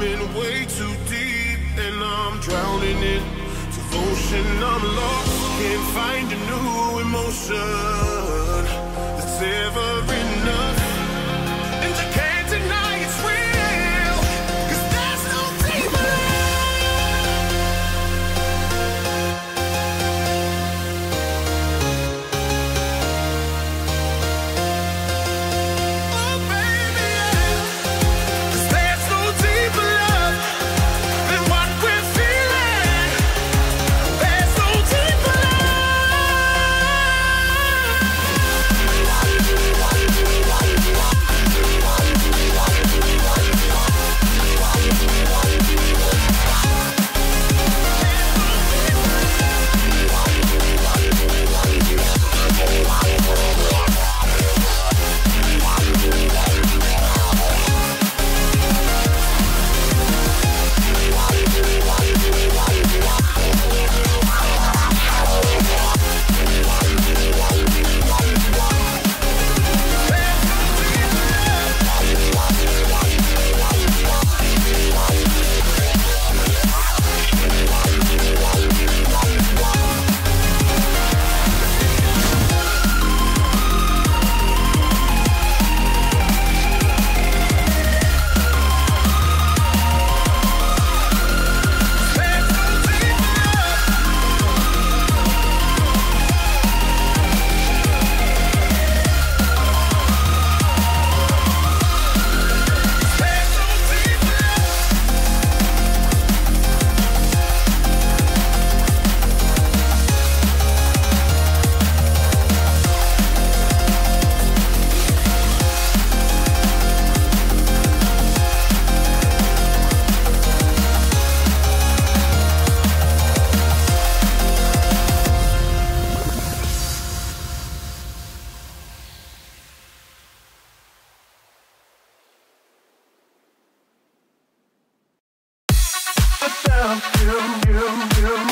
In way too deep and I'm drowning in devotion. I'm lost, can't find a new emotion that's ever in about you, you, you.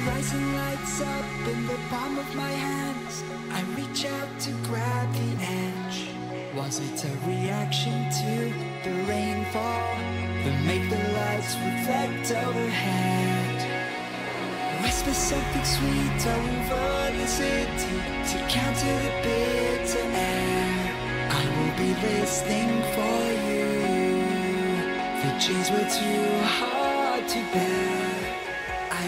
Horizon lights up in the palm of my hands. I reach out to grab the edge. Was it a reaction to the rainfall that made the lights reflect overhead? Whisper something sweet over the city to counter the bitter air. I will be listening for you. The chains were too hard to bear.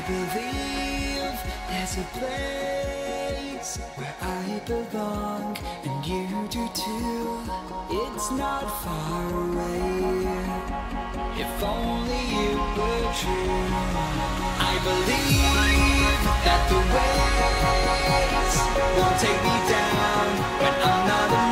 I believe there's a place where I belong, and you do too. It's not far away. If only you were true. I believe that the waves won't take me down when I'm not alone.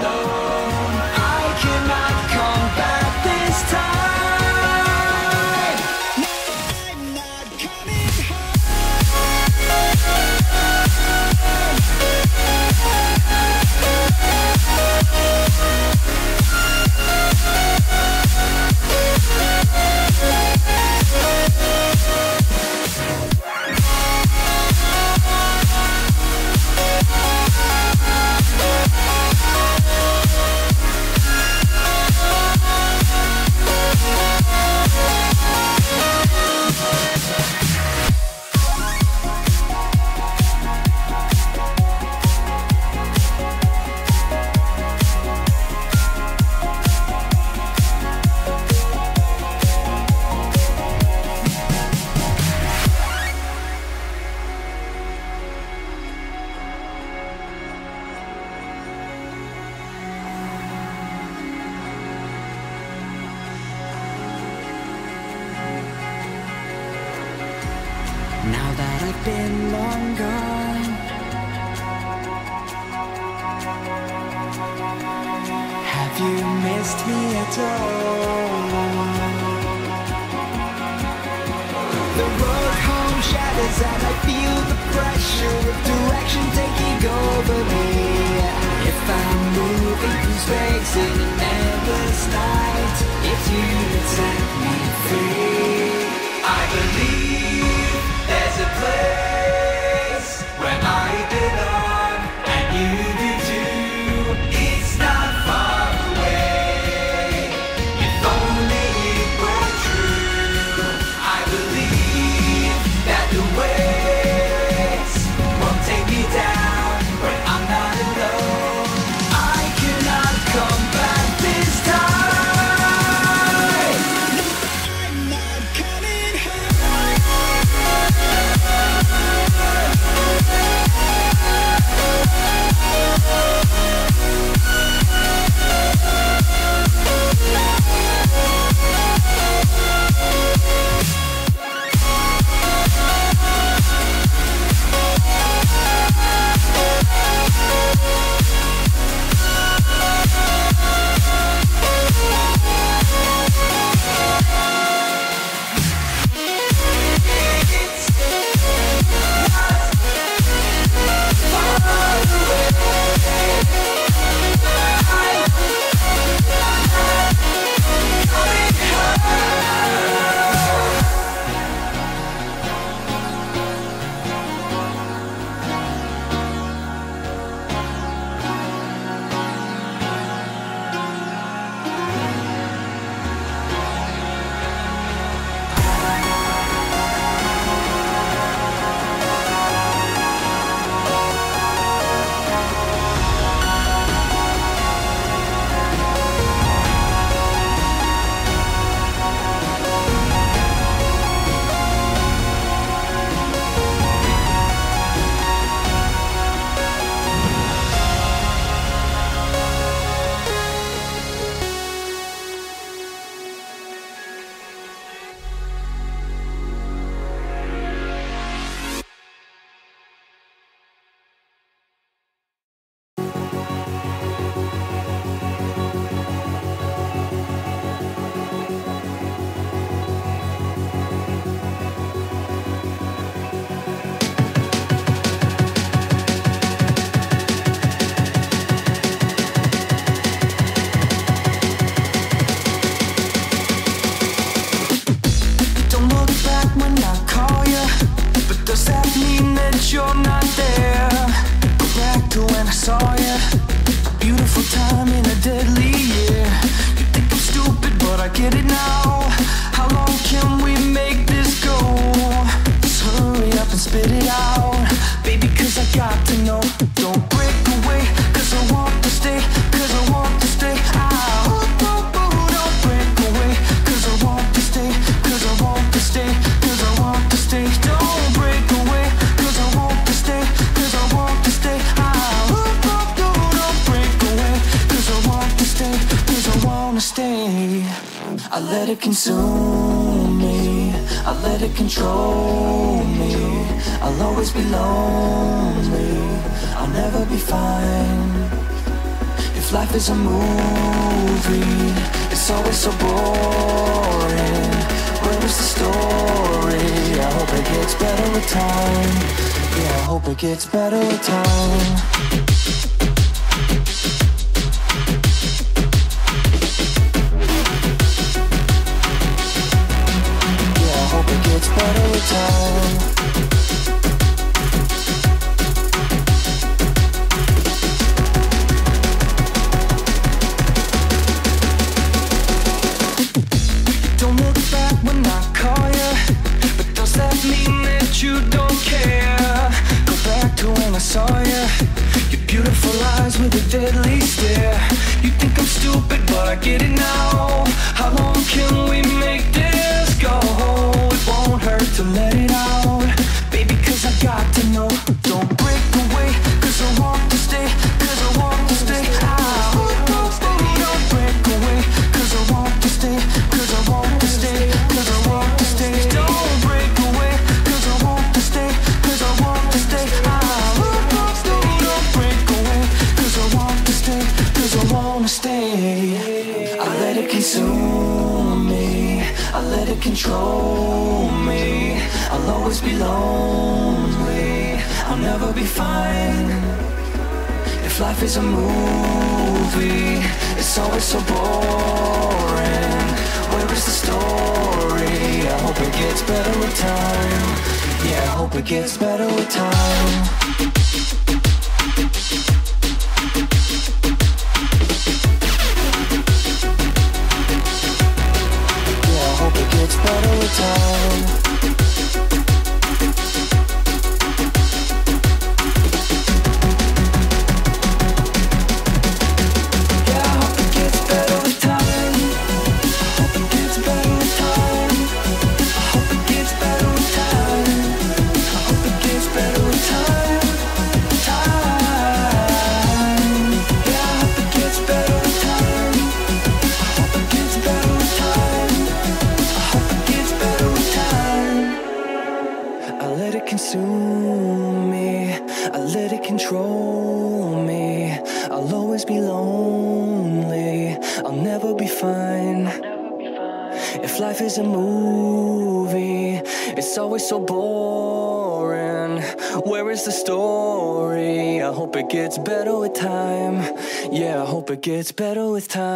And I feel the pressure of direction taking over me. If I'm moving through space in an endless night, it's you that set me free. I'm not there. Back to when I saw you. A beautiful time in a deadly year. You think I'm stupid, but I get it now. consume me. I let it control me. I'll always be lonely. I'll never be fine. If life is a movie, it's always so boring. Where is the story? I hope it gets better with time. Yeah, I hope it gets better with time. time. don't life is a movie. It's always so boring. Where is the story? I hope it gets better with time. Yeah, I hope it gets better with time. It's better with time. gets better with time.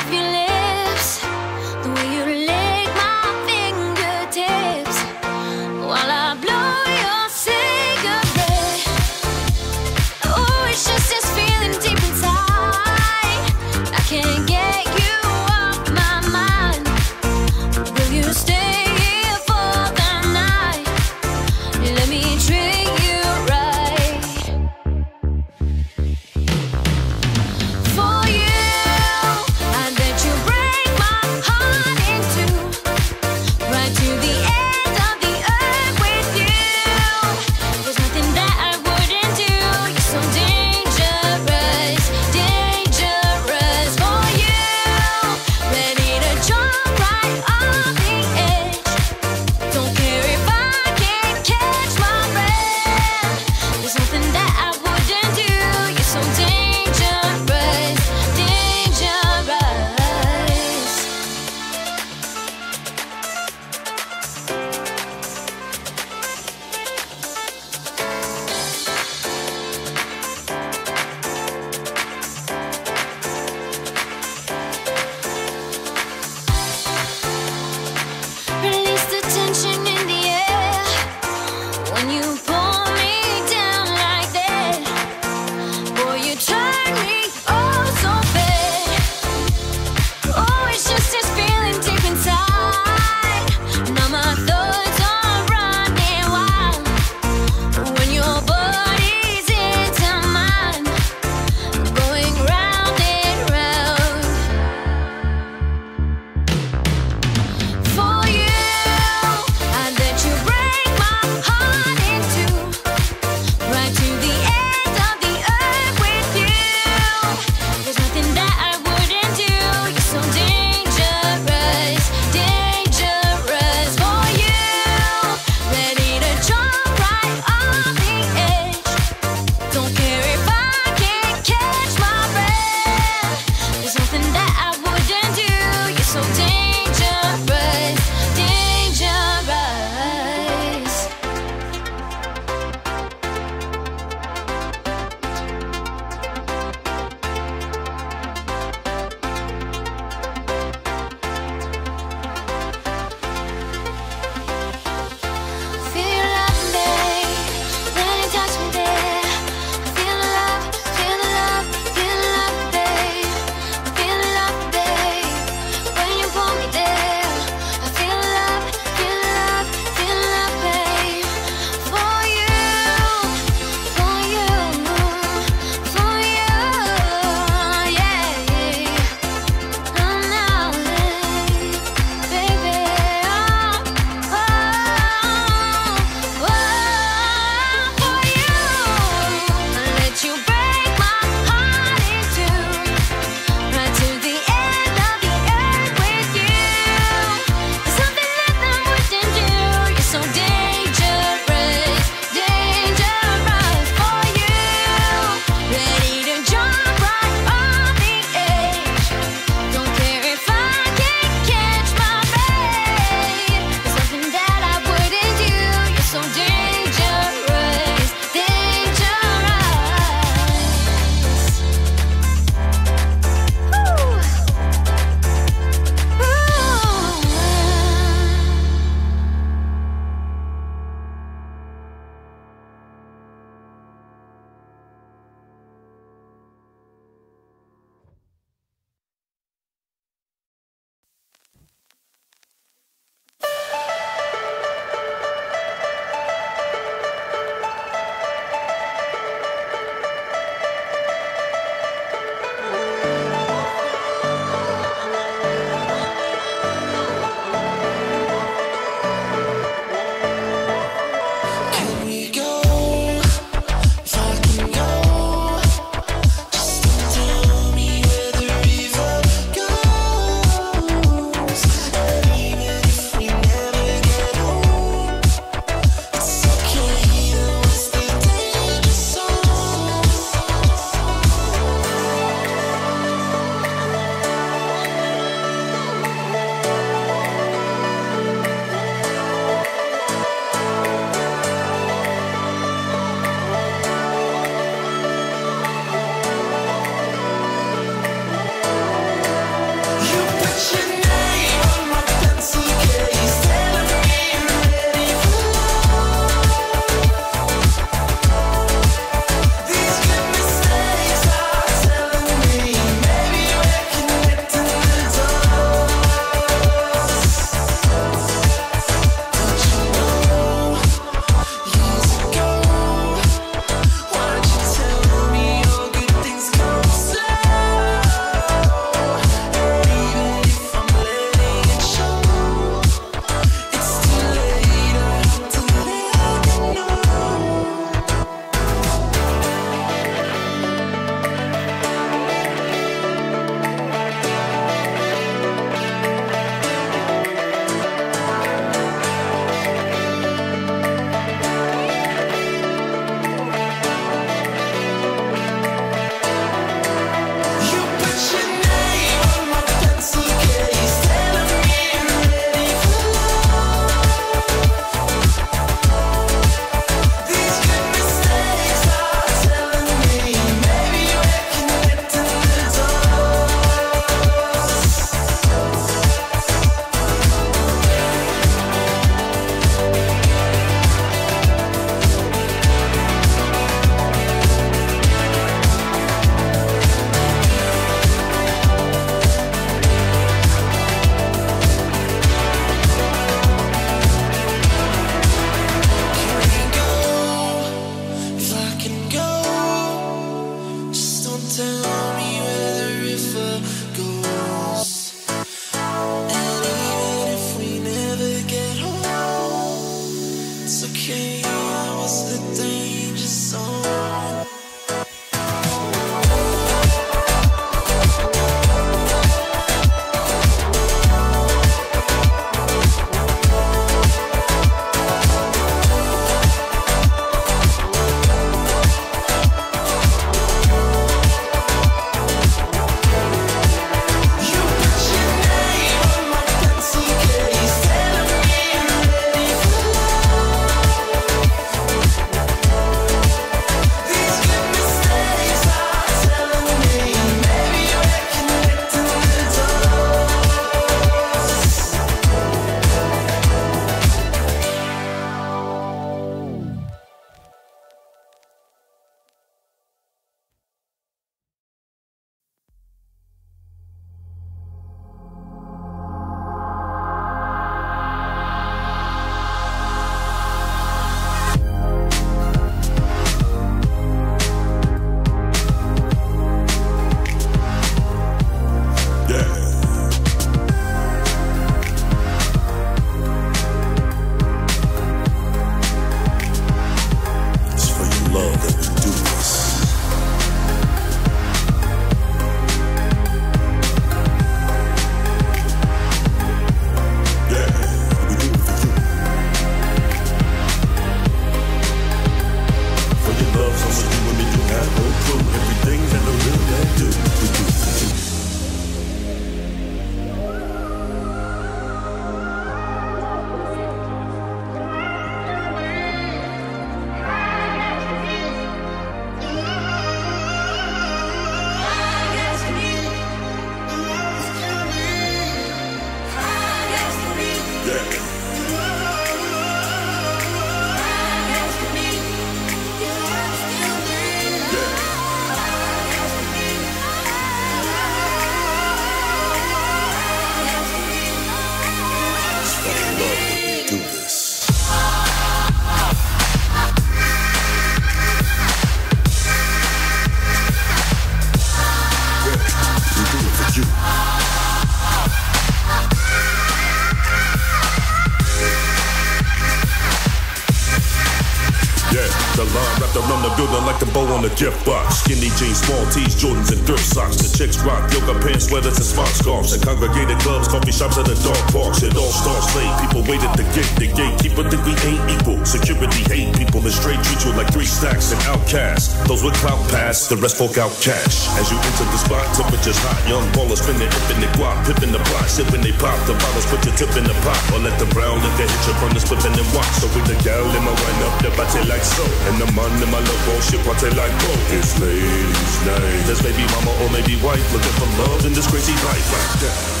On the gift box. Skinny jeans, small tees, Jordans, and thrift socks. The chicks rock yoga pants, sweaters, and smart scarves. And congregated clubs, coffee shops, and the dog parks. It all starts late. People wait at the gate. The gatekeeper think we ain't equal. Security hate people and straight treat you like three stacks and outcasts. Those with clout pass, the rest folk out cash. As you enter the spot, temperatures hot. Young ballers spinning, infinite guap, pippin' the plot. Sipping they pop, the bottles put your tip in the pot. Or let the brown liquor hit your furnace, flipping and watch. So with the gal in my wine up, the body like so. And the man in my love bullshit, oh, party like go. It's ladies' night. There's baby mama or maybe wife looking for love in this crazy life like that.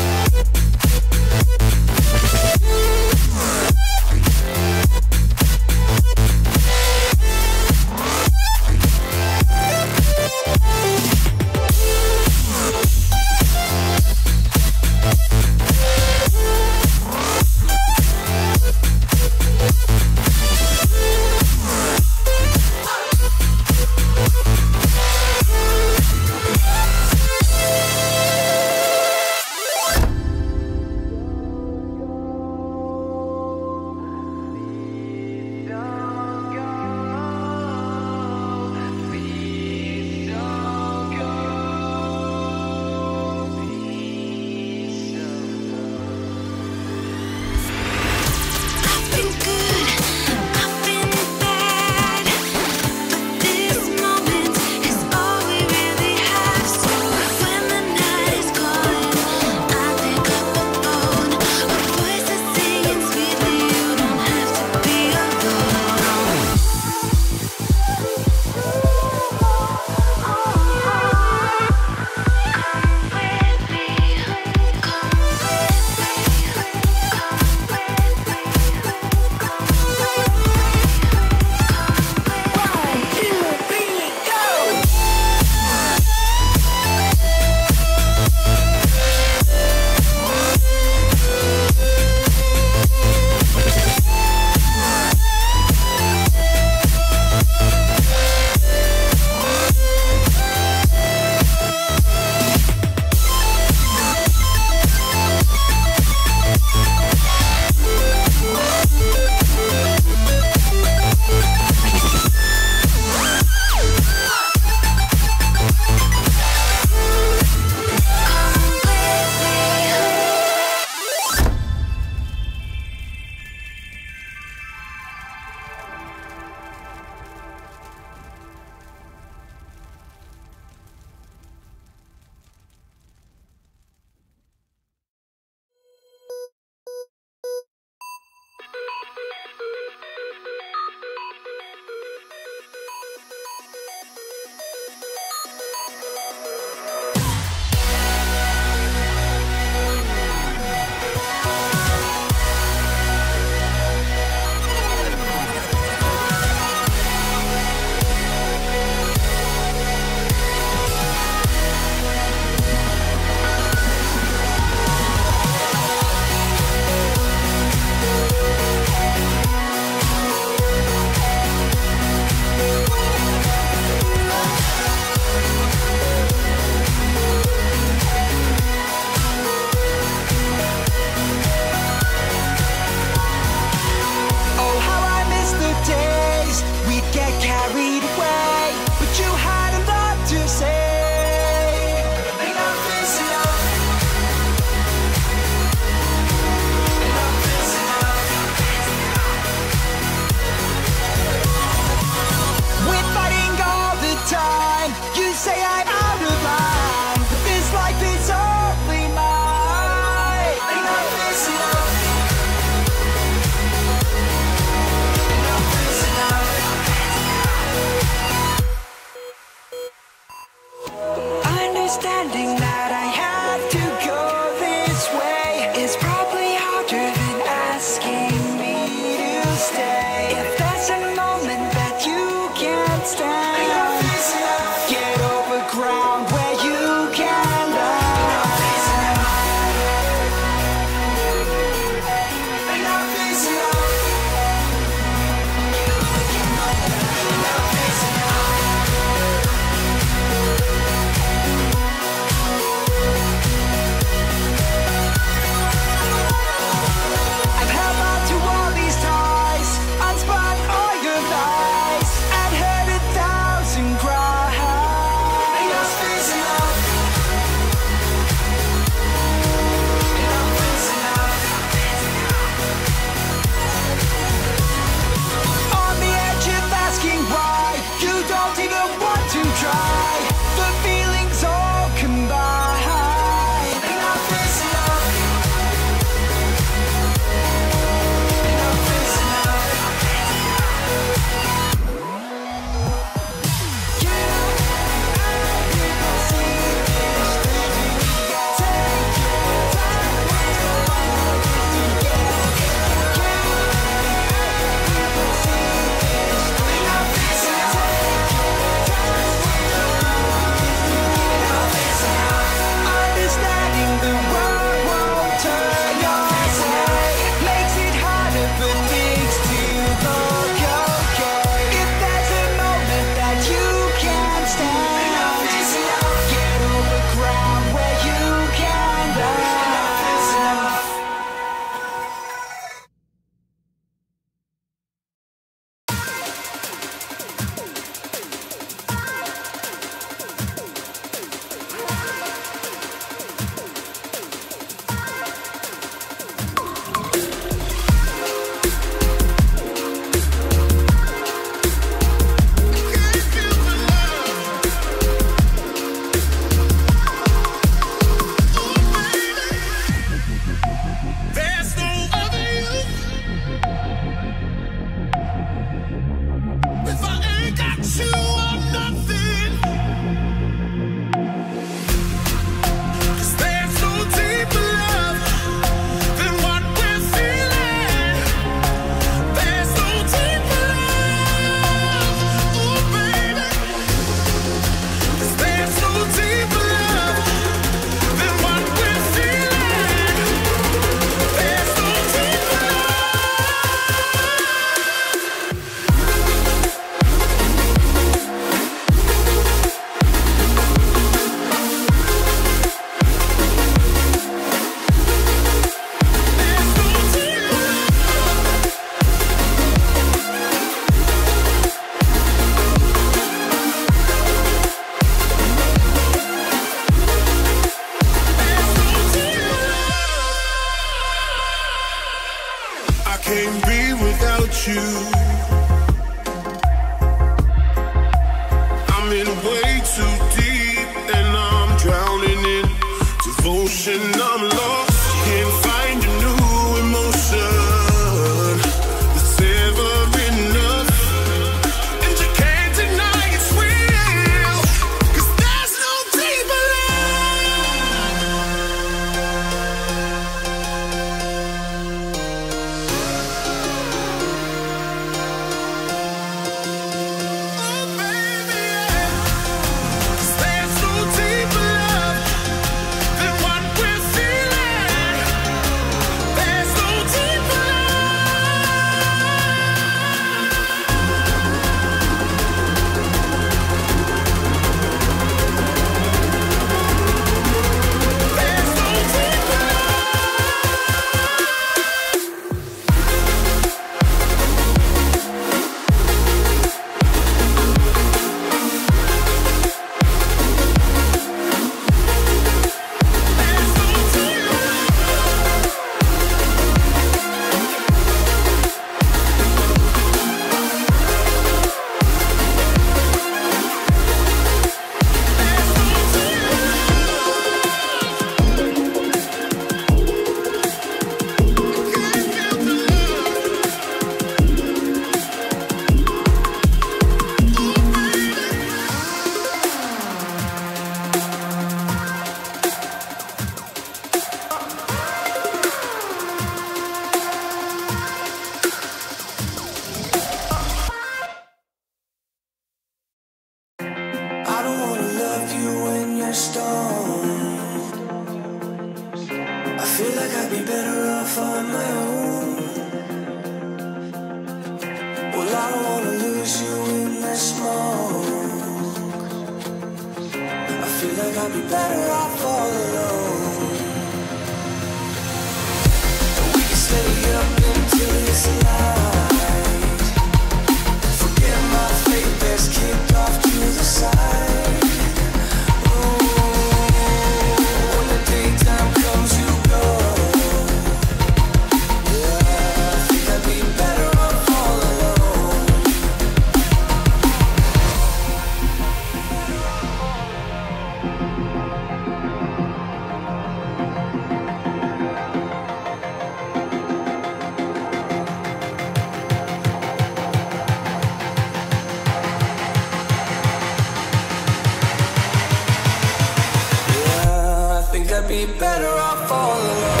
Off all alone.